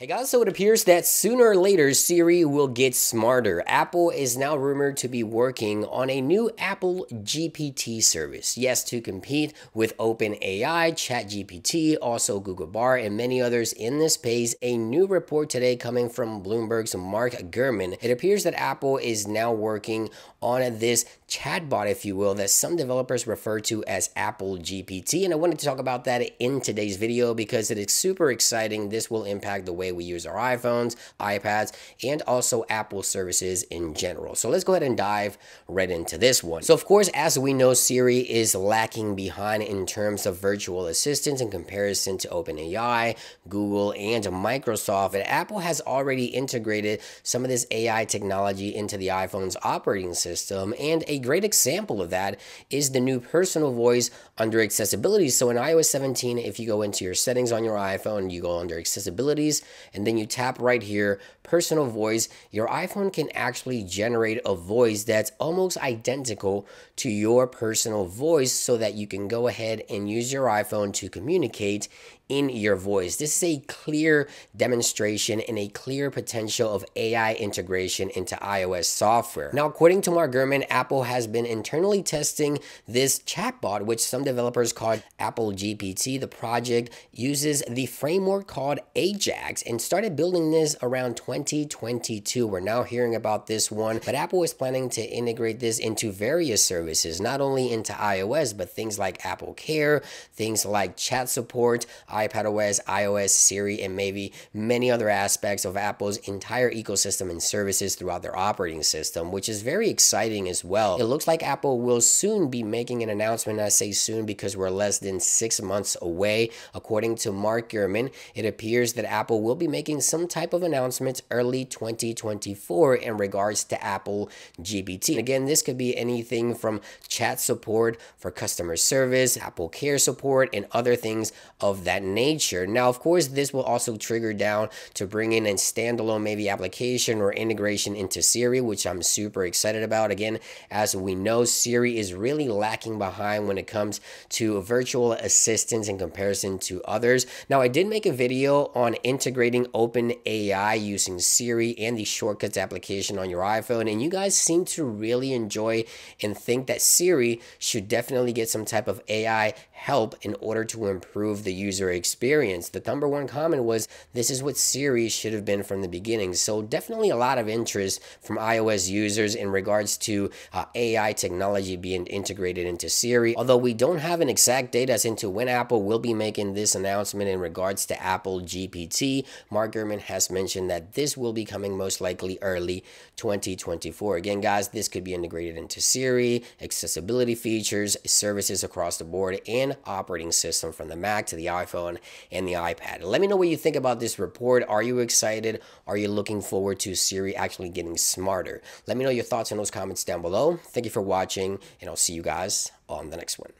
Hey guys, so it appears that sooner or later Siri will get smarter. Apple is now rumored to be working on a new Apple GPT service. Yes, to compete with OpenAI, ChatGPT, also Google Bard, and many others in this space. A new report today coming from Bloomberg's Mark Gurman. It appears that Apple is now working on this chatbot, if you will, that some developers refer to as Apple GPT. And I wanted to talk about that in today's video because it is super exciting. This will impact the way way we use our iPhones, iPads, and also Apple services in general. So let's go ahead and dive right into this one. So of course, as we know, Siri is lacking behind in terms of virtual assistants in comparison to OpenAI, Google, and Microsoft. And Apple has already integrated some of this AI technology into the iPhone's operating system. And a great example of that is the new personal voice under accessibility. So in iOS 17, if you go into your settings on your iPhone, you go under accessibilities, and then you tap right here, personal voice, your iPhone can actually generate a voice that's almost identical to your personal voice so that you can go ahead and use your iPhone to communicate in your voice. This is a clear demonstration and a clear potential of AI integration into iOS software. Now, according to Mark Gurman, Apple has been internally testing this chatbot, which some developers called Apple GPT. The project uses the framework called Ajax and started building this around 2022. We're now hearing about this one, but Apple is planning to integrate this into various services, not only into iOS, but things like Apple Care, things like chat support, iPadOS, iOS, Siri, and maybe many other aspects of Apple's entire ecosystem and services throughout their operating system, which is very exciting as well. It looks like Apple will soon be making an announcement. I say soon because we're less than six months away. According to Mark Gurman, it appears that Apple will be making some type of announcement early 2024 in regards to Apple GPT. Again, this could be anything from chat support for customer service, Apple Care support, and other things of that nature. Now, of course, this will also trigger down to bring in a standalone maybe application or integration into Siri, which I'm super excited about. Again, as we know, Siri is really lacking behind when it comes to virtual assistants in comparison to others. Now, I did make a video on integrating OpenAI using Siri and the Shortcuts application on your iPhone, and you guys seem to really enjoy and think that Siri should definitely get some type of AI help in order to improve the user experience. The number one comment was this is what Siri should have been from the beginning. So definitely a lot of interest from iOS users in regards to uh, AI technology being integrated into Siri. Although we don't have an exact date as into when Apple will be making this announcement in regards to Apple GPT, Mark Gurman has mentioned that this will be coming most likely early 2024. Again, guys, this could be integrated into Siri, accessibility features, services across the board, and operating system from the Mac to the iPhone and the iPad. Let me know what you think about this report. Are you excited? Are you looking forward to Siri actually getting smarter? Let me know your thoughts in those comments down below. Thank you for watching, and I'll see you guys on the next one.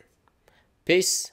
Peace.